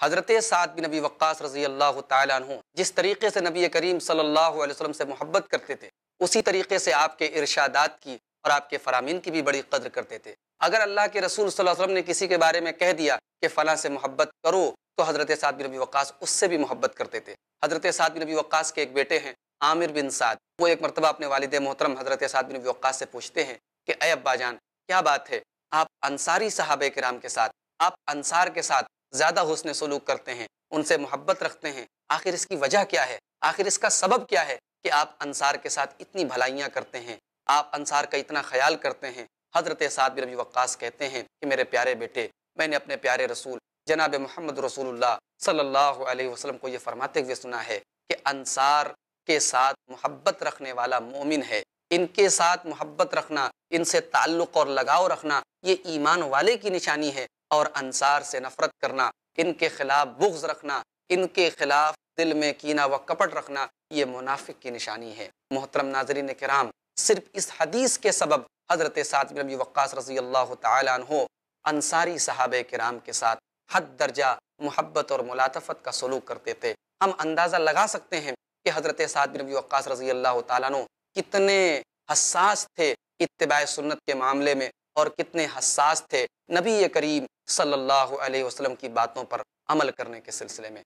حضرت سعد بن نبی وقاص رضی اللہ تعالیٰ عنہ جس طریقے سے نبی کریم صلی اللہ علیہ وسلم سے محبت کرتے تھے، اسی طریقے سے آپ کے ارشادات کی اور آپ کے فرامین کی بھی بڑی قدر کرتے تھے۔ اگر اللہ کے رسول صلی اللہ علیہ وسلم نے کسی کے بارے میں کہہ دیا کہ فلاں سے محبت کرو، تو حضرت سعد بن نبی وقاص اس سے بھی محبت کرتے تھے۔ حضرت سعد بن نبی وقاص کے ایک بیٹے ہیں، عامر بن سعد۔ وہ ایک مرتبہ اپنے والد محترم حضرت سعد بن نبی وقاص سے پوچھتے ہیں کہ، اے ابا جان، کیا بات ہے؟ آپ انصاری صحابہ کرام کے ساتھ، آپ انصار کے ساتھ زیادہ حسن سلوک کرتے ہیں، ان سے محبت رکھتے ہیں۔ آخر اس کی وجہ کیا ہے؟ آخر اس کا سبب کیا ہے کہ آپ انصار کے ساتھ اتنی بھلائیاں کرتے ہیں؟ آپ انصار کا اتنا خیال کرتے ہیں۔ حضرت سعد بن نبی وقاص کہتے ہیں کہ میرے پیارے بیٹے، میں نے اپنے پیارے رسول جناب محمد رسول اللہ صلی اللہ علیہ وسلم کو یہ فرماتے ہوئے سنا ہے کہ انصار کے ساتھ محبت رکھنے والا مومن ہے۔ ان کے ساتھ محبت رکھنا، ان سے تعلق اور لگاؤ رکھنا، یہ ایمان والے کی نشانی ہے۔ اور انصار سے نفرت کرنا، ان کے خلاف بغض رکھنا، ان کے خلاف دل میں کینہ و کپٹ رکھنا، یہ منافق کی نشانی ہے۔ محترم ناظرین کرام، صرف اس حدیث کے سبب حضرت سعد بن وقاص رضی اللہ تعالیٰ عنہ، انصاری صحابہ کرام کے ساتھ حد درجہ محبت اور ملاطفت کا سلوک کرتے تھے۔ ہم اندازہ لگا سکتے ہیں کہ حضرت سعد بن وقاص رضی اللہ تعالیٰ عنہ کتنے حساس تھے اتباع سنت کے معاملے میں۔ اور کتنے حساس تھے نبی کریم صلی اللہ علیہ وسلم کی باتوں پر عمل کرنے کے سلسلے میں۔